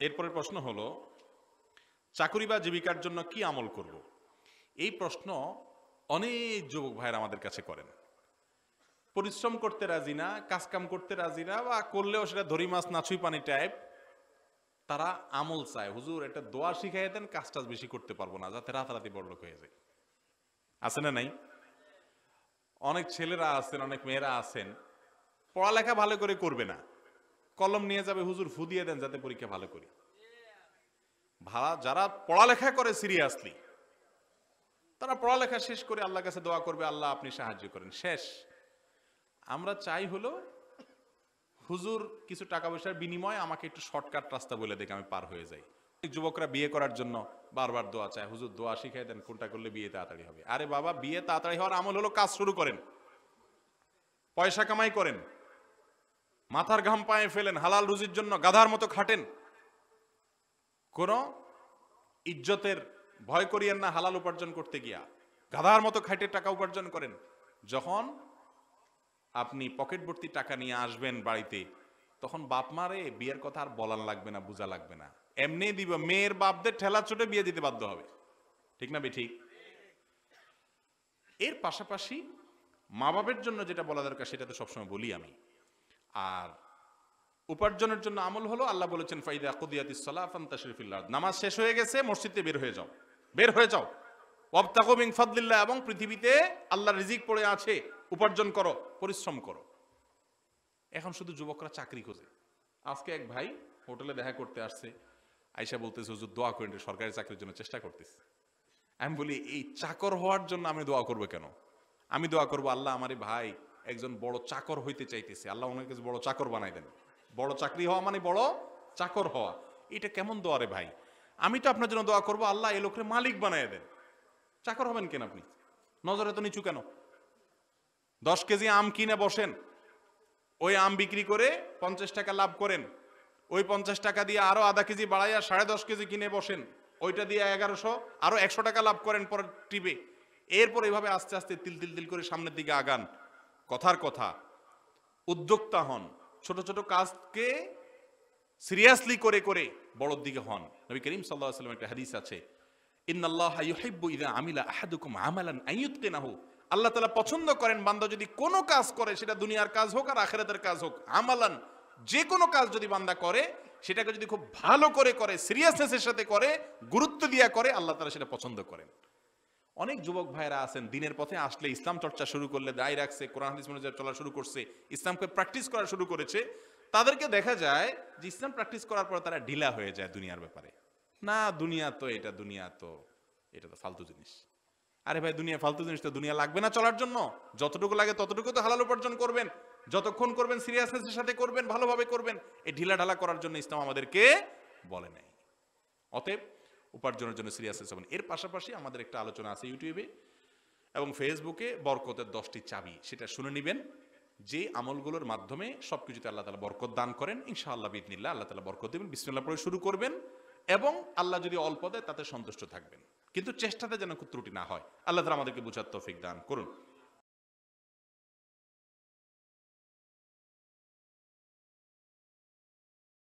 এরপরের প্রশ্ন হলো, চাকুরি বা জীবিকার জন্য কি আমল করব? এই প্রশ্ন অনেক যুবক ভাইয়ের আমাদের কাছে করেন। পরিশ্রম করতে রাজি না, কাজকাম করতে রাজি না, বা করলেও সেটা ধরি মাছ নাছুই পানি টাইপ তারা আমল চায়। হুজুর, একটা দোয়া শিখাই দেন কাজ টাজ বেশি করতে পারব না, যাতে রাতারাতি বড়লোক হয়ে যায়। আছে না নাই? অনেক ছেলেরা আছেন, অনেক মেয়েরা আছেন, পড়ালেখা ভালো করে করবে না। কলম নিয়ে যাবে, হুজুর ফু দিয়ে দেন যাতে পরীক্ষা ভালো করি। ভাড়া, যারা পড়ালেখা করে সিরিয়াসলি তারা পড়ালেখা শেষ করে আল্লাহর কাছে দোয়া করবে, আল্লাহ আপনি সাহায্য করেন। শেষ। আমরা চাই হলো, হুজুর কিছু টাকা পয়সার বিনিময়ে আমাকে একটু শর্টকাট রাস্তা বলে দেখে আমি পার হয়ে যাই। যুবকরা বিয়ে করার জন্য বারবার দোয়া চায়, হুজুর দোয়া শিখাই দেন, কোনটা করলে বিয়ে তাড়াতাড়ি হবে। আরে বাবা, বিয়ে তাড়াতাড়ি হওয়ার আমল হলো কাজ শুরু করেন। পয়সা কামাই করেন। মাথার ঘাম পায়ে ফেলেন, হালাল রুজির জন্য গাধার মতো খাটেন। কোন ইজ্জতের ভয় করিয়েন না হালাল উপার্জন করতে গিয়া। গাধার মতো খাইটে টাকা উপার্জন করেন। যখন আপনি পকেট ভর্তি টাকা নিয়ে আসবেন বাড়িতে, তখন বাপ মারে বিয়ের কথা আর বলার লাগবে না, বোঝা লাগবে না। এমনি দিব, মেয়ের বাপদের ঠেলা চোটে বিয়ে দিতে বাধ্য হবে। ঠিক না বে ঠিক এর পাশাপাশি মা বাবের জন্য যেটা বলা দরকার, সেটা তো সবসময় বলি আমি। আর উপার্জনের জন্য আমল হলো, আল্লাহ বলেছেন, ফাইদা কুদিয়াতিস সালাহ ফান্তাশরিফিল্লাহ নামাজ শেষ হয়ে গেছে, মসজিদে বের হয়ে যাও। বের হয়ে যাও। ওয়াবতাকু মিন ফাদলিল্লাহ এবং পৃথিবীতে আল্লাহ রিজিক পড়ে আছে, উপার্জন করো, পরিশ্রম করো। এখন শুধু যুবকরা চাকরি খোঁজে। আজকে এক ভাই হোটেলে দেখা করতে আসছে আইসা বলতেছে, হুজুর, দোয়া করেন সরকারি চাকরির জন্য চেষ্টা করতেছে। আমি বলি, এই চাকর হওয়ার জন্য আমি দোয়া করব কেন? আমি দোয়া করব, আল্লাহ আমার ভাই একজন বড় চাকর হইতে চাইতেছে। আল্লাহ ওনাকে বড় চাকর বানাই দেন। বড় চাকরি হওয়া মানে বড় চাকর হওয়া। এটা কেমন দোয়া রে ভাই? আমি তো আপনার জন্য দোয়া করব, আল্লাহ এই লোকের মালিক বানাই দেন। চাকর হবেন কেন আপনি? নজরে তো নিচু কেন? দশ কেজি আম কিনে বসেন। ওই আম বিক্রি করে পঞ্চাশ টাকা লাভ করেন। ওই পঞ্চাশ টাকা দিয়ে আরও আধা কেজি বাড়াইয়া সাড়ে দশ কেজি কিনে বসেন। ওইটা দিয়ে এগারোশো, আরও একশো টাকা লাভ করেন পর টিপে। এরপর এভাবে আস্তে আস্তে তিল তিল তিল করে সামনের দিকে আগান। কথার কথা, উদ্যোক্তা হন, ছোট ছোট কাজকে সিরিয়াসলি করে করে বড়র দিকে হন। নবী করিম সাল্লাহ সাল্লাম একটা হাদিস আছে, ইন্নাল্লাহ ইউহিব্বু ইযা আমিলা আহাদুকুম আমালান আইয়ুতকিনাহু আল্লাহ তাআলা পছন্দ করেন বান্দা যদি কোনো কাজ করে, সেটা দুনিয়ার কাজ হোক আর আখিরাতের কাজ হোক, আমালান যে কোনো কাজ যদি বান্দা করে, সেটাকে যদি খুব ভালো করে করে সিরিয়াসনেসের সাথে করে, গুরুত্ব দিয়া করে, আল্লাহ তাআলা সেটা পছন্দ করেন। অনেক যুবক ভাইরা আছেন, দিনের পথে আসলে ইসলাম চর্চা শুরু করলে, দায় রাখছে, কোরআন, হাদিস, মনোযোগ চলা শুরু করছে, ইসলামকে প্র্যাকটিস করা শুরু করেছে, তাদেরকে দেখা যায় যে ইসলাম প্র্যাকটিস করার পর তারা ঢিলা হয়ে যায় দুনিয়ার ব্যাপারে। না, দুনিয়া তো, এটা দুনিয়া তো, এটা তো ফালতু জিনিস। আরে ভাই, দুনিয়া ফালতু জিনিস তো, দুনিয়া লাগবে না চলার জন্য। যতটুকু লাগে ততটুকু তো হালাল উপার্জন করবেন। যতক্ষণ করবেন সিরিয়াসনেসের সাথে করবেন, ভালোভাবে করবেন, এই ঢিলা ঢালা করার জন্য ইসলাম আমাদেরকে বলে নাই। অতএব উপার্জনের জন্য সিরিয়াসনেস হবেন এর পাশাপাশি আমাদের একটা আলোচনা আছে ইউটিউবে এবং ফেসবুকে বরকতের দশটি চাবি, সেটা শুনে নেবেন। যে আমলগুলোর মাধ্যমে সবকিছুতে আল্লাহ তালা বরকত দান করেন, ইনশাআল্লাহ বিদনিল্লাহ আল্লাহ তালা বরকত দেবেন, বিসমিল্লাহ পরে শুরু করবেন এবং আল্লাহ যদি অল্প দেয় তাতে সন্তুষ্ট থাকবেন। কিন্তু চেষ্টাতে যেন ত্রুটি না হয়, আল্লাহ তালা আমাদেরকে বুঝার তৌফিক দান করুন।